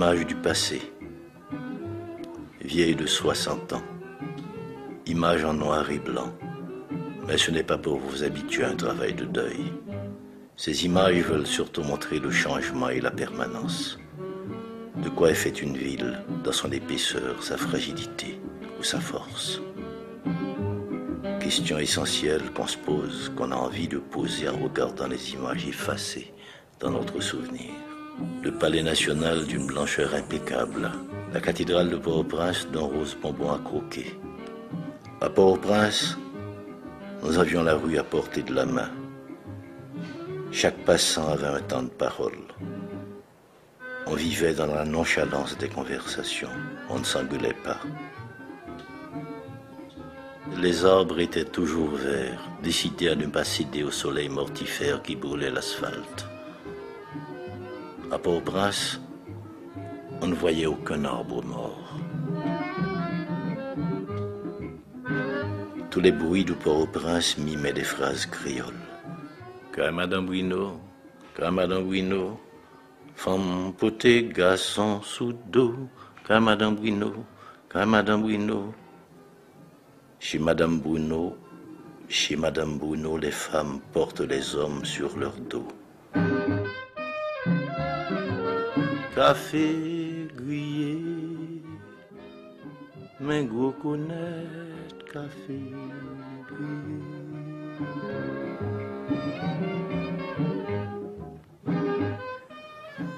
Image du passé, vieille de 60 ans, image en noir et blanc. Mais ce n'est pas pour vous habituer à un travail de deuil. Ces images veulent surtout montrer le changement et la permanence. De quoi est faite une ville, dans son épaisseur, sa fragilité ou sa force? Question essentielle qu'on se pose, qu'on a envie de poser en regardant les images effacées dans notre souvenir. Le palais national d'une blancheur impeccable, la cathédrale de Port-au-Prince d'un rose bonbon à croquer. À Port-au-Prince, nous avions la rue à portée de la main. Chaque passant avait un temps de parole. On vivait dans la nonchalance des conversations. On ne s'engueulait pas. Les arbres étaient toujours verts, décidés à ne pas céder au soleil mortifère qui brûlait l'asphalte. À Port-au-Prince, on ne voyait aucun arbre mort. Tous les bruits du Port-au-Prince mimaient des phrases créoles. Madame Bruno, Madame Bruno, femme potée, garçon sous dos, Madame Bruno, Madame Bruno, chez Madame Bruno, chez Madame Bruno, les femmes portent les hommes sur leur dos. Café grillé, mais gros connaître café grillé.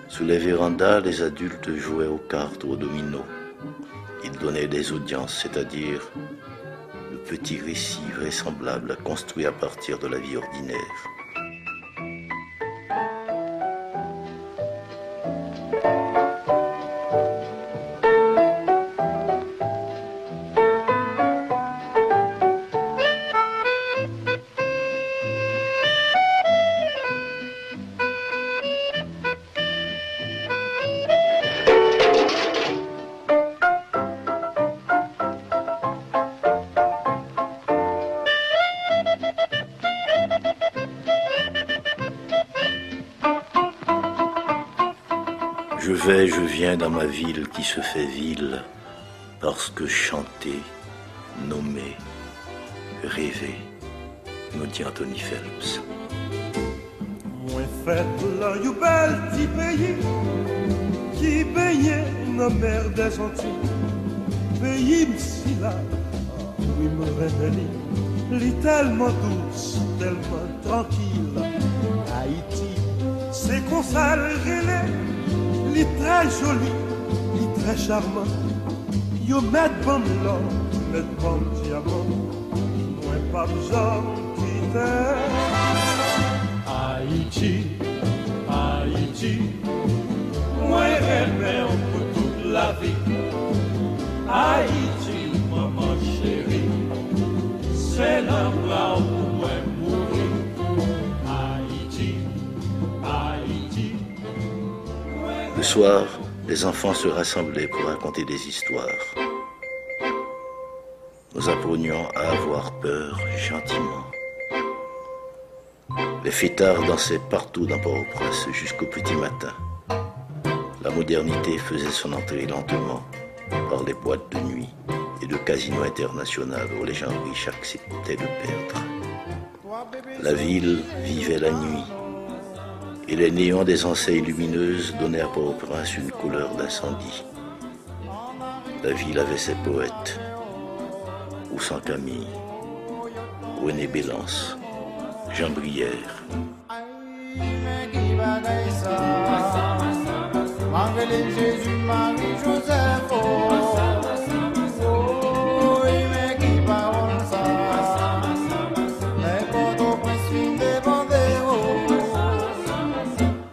Sous les vérandas, les adultes jouaient aux cartes ou aux dominos. Ils donnaient des audiences, c'est-à-dire petit récit vraisemblable construit à partir de la vie ordinaire. Je viens dans ma ville qui se fait ville parce que chanter, nommer, rêver, nous dit Anthony Phelps. Moi fait là, you bel petit pays qui baignait nos mers des Antilles. Pays m'si là, oui me révèle, tellement douce, tellement tranquille. Haïti, c'est qu'on s'allait il est très joli, il est très charmant. Yo met bon l'or, met bon diamant. Moi pas besoin. Haïti, Haïti. Soir, les enfants se rassemblaient pour raconter des histoires. Nous apprenions à avoir peur gentiment. Les fêtards dansaient partout dans Port-au-Prince jusqu'au petit matin. La modernité faisait son entrée lentement par les boîtes de nuit et de casinos internationaux où les gens riches acceptaient de perdre. La ville vivait la nuit et les néons des enseignes lumineuses donnaient à Port-au-Prince une couleur d'incendie. La ville avait ses poètes, Oussan Camille, René Bélance, Jean Brière.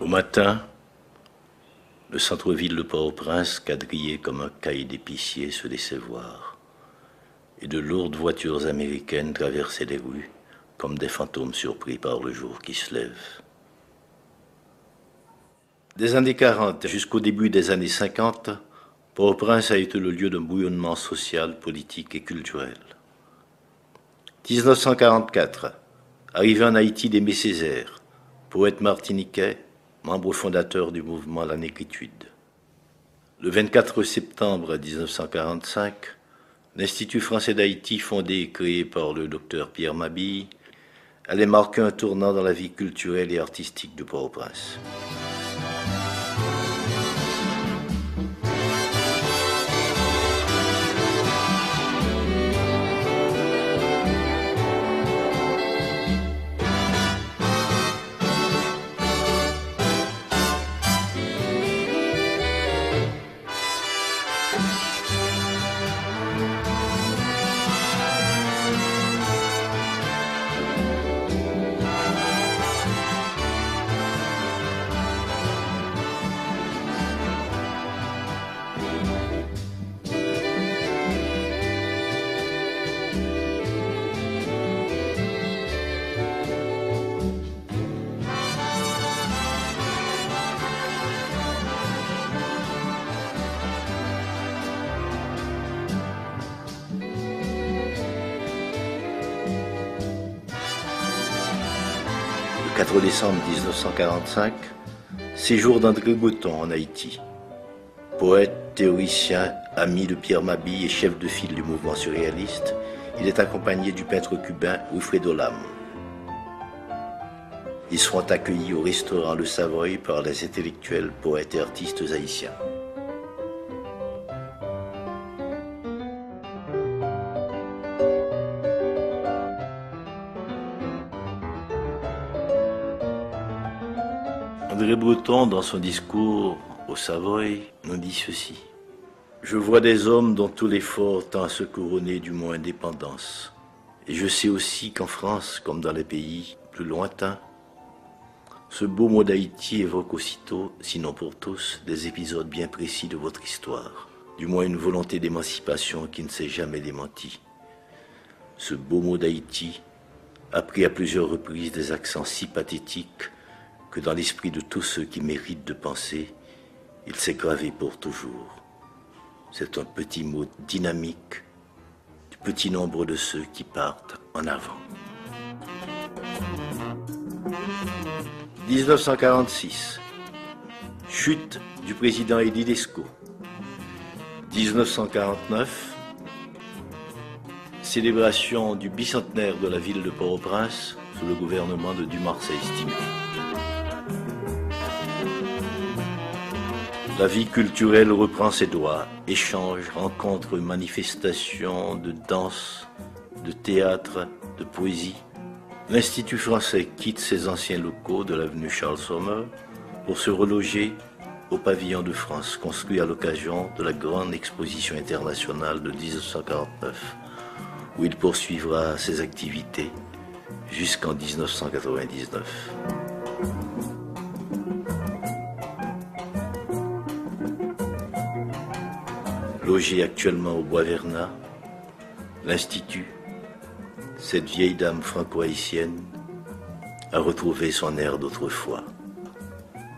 Matin, le centre-ville de Port-au-Prince, quadrillé comme un cahier d'épicier, se laissait voir. Et de lourdes voitures américaines traversaient les rues comme des fantômes surpris par le jour qui se lève. Des années 40 jusqu'au début des années 50, Port-au-Prince a été le lieu d'un bouillonnement social, politique et culturel. 1944, arrivé en Haïti d'Aimé Césaire, poète martiniquais, membre fondateur du mouvement La Négritude. Le 24 septembre 1945, l'Institut français d'Haïti, fondé et créé par le docteur Pierre Mabille, allait marquer un tournant dans la vie culturelle et artistique de Port-au-Prince. 4 décembre 1945, séjour d'André Breton en Haïti. Poète, théoricien, ami de Pierre Mabille et chef de file du mouvement surréaliste, il est accompagné du peintre cubain Wilfredo Lam. Ils seront accueillis au restaurant Le Savoy par les intellectuels, poètes et artistes haïtiens. André Breton, dans son discours au Savoy, nous dit ceci. Je vois des hommes dont tout l'effort tend à se couronner du mot indépendance. Et je sais aussi qu'en France, comme dans les pays plus lointains, ce beau mot d'Haïti évoque aussitôt, sinon pour tous, des épisodes bien précis de votre histoire, du moins une volonté d'émancipation qui ne s'est jamais démentie. Ce beau mot d'Haïti a pris à plusieurs reprises des accents si pathétiques que dans l'esprit de tous ceux qui méritent de penser, il s'est gravé pour toujours. C'est un petit mot dynamique du petit nombre de ceux qui partent en avant. 1946. Chute du président Eddie Desco. 1949. Célébration du bicentenaire de la ville de Port-au-Prince sous le gouvernement de Dumarsais-Estimé. La vie culturelle reprend ses droits. Échanges, rencontres, manifestations de danse, de théâtre, de poésie. L'Institut français quitte ses anciens locaux de l'avenue Charles Sommer pour se reloger au pavillon de France, construit à l'occasion de la grande exposition internationale de 1949, où il poursuivra ses activités jusqu'en 1999. Logé actuellement au Bois Vernat, l'Institut, cette vieille dame franco-haïtienne, a retrouvé son air d'autrefois.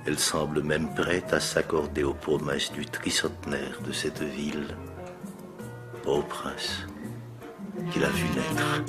Elle semble même prête à s'accorder aux promesses du tricentenaire de cette ville, au prince qu'il a vu naître.